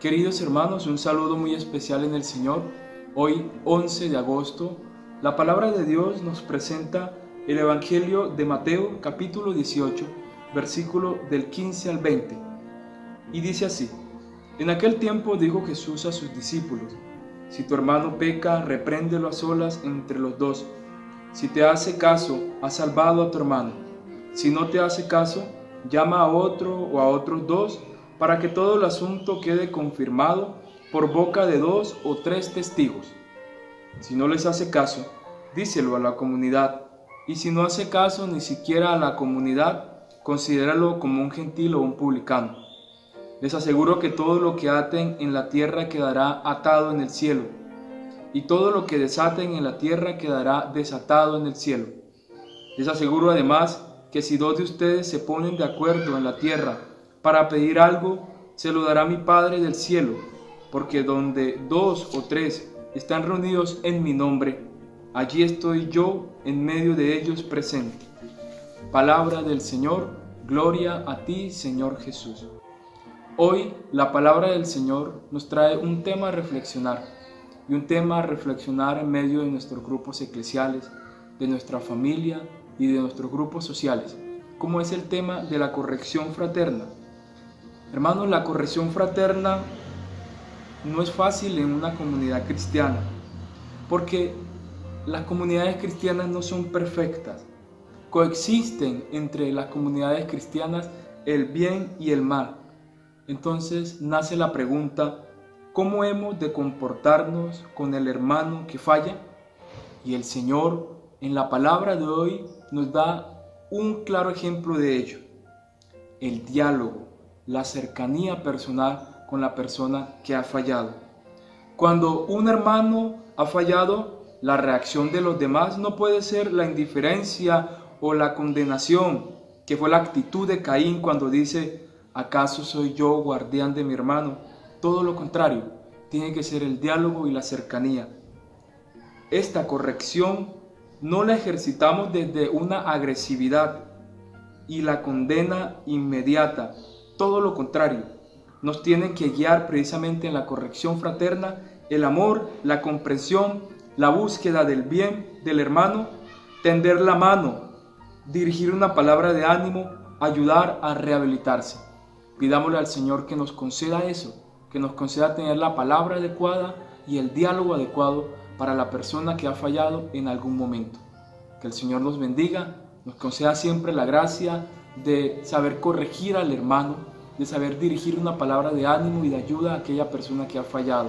Queridos hermanos, un saludo muy especial en el Señor. Hoy, 11 de agosto, la palabra de Dios nos presenta el Evangelio de Mateo capítulo 18, versículo del 15 al 20. Y dice así, en aquel tiempo dijo Jesús a sus discípulos, si tu hermano peca, repréndelo a solas entre los dos. Si te hace caso, has salvado a tu hermano. Si no te hace caso, llama a otro o a otros dos para que todo el asunto quede confirmado por boca de dos o tres testigos. Si no les hace caso, díselo a la comunidad, y si no hace caso ni siquiera a la comunidad, considéralo como un gentil o un publicano. Les aseguro que todo lo que aten en la tierra quedará atado en el cielo, y todo lo que desaten en la tierra quedará desatado en el cielo. Les aseguro además que si dos de ustedes se ponen de acuerdo en la tierra para pedir algo, se lo dará mi Padre del cielo, porque donde dos o tres están reunidos en mi nombre, allí estoy yo en medio de ellos presente. Palabra del Señor, gloria a ti, Señor Jesús. Hoy la palabra del Señor nos trae un tema a reflexionar y un tema a reflexionar en medio de nuestros grupos eclesiales, de nuestra familia y de nuestros grupos sociales, como es el tema de la corrección fraterna Hermanos, la corrección fraterna no es fácil en una comunidad cristiana, porque las comunidades cristianas no son perfectas. Coexisten entre las comunidades cristianas el bien y el mal. Entonces nace la pregunta, ¿cómo hemos de comportarnos con el hermano que falla? Y el Señor en la palabra de hoy nos da un claro ejemplo de ello, el diálogo la cercanía personal con la persona que ha fallado. Cuando un hermano ha fallado, la reacción de los demás no puede ser la indiferencia o la condenación, que fue la actitud de Caín cuando dice, ¿acaso soy yo guardián de mi hermano? Todo lo contrario, tiene que ser el diálogo y la cercanía. Esta corrección no la ejercitamos desde una agresividad y la condena inmediata, todo lo contrario, nos tiene que guiar precisamente en la corrección fraterna, el amor, la comprensión, la búsqueda del bien del hermano, tender la mano, dirigir una palabra de ánimo, ayudar a rehabilitarse. Pidámosle al Señor que nos conceda eso, que nos conceda tener la palabra adecuada y el diálogo adecuado para la persona que ha fallado en algún momento. Que el Señor nos bendiga, nos conceda siempre la gracia de saber corregir al hermano, de saber dirigir una palabra de ánimo y de ayuda a aquella persona que ha fallado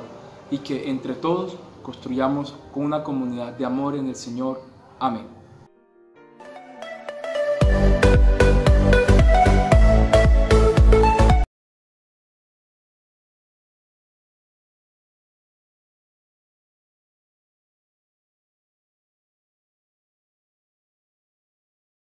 y que entre todos construyamos con una comunidad de amor en el Señor. Amén.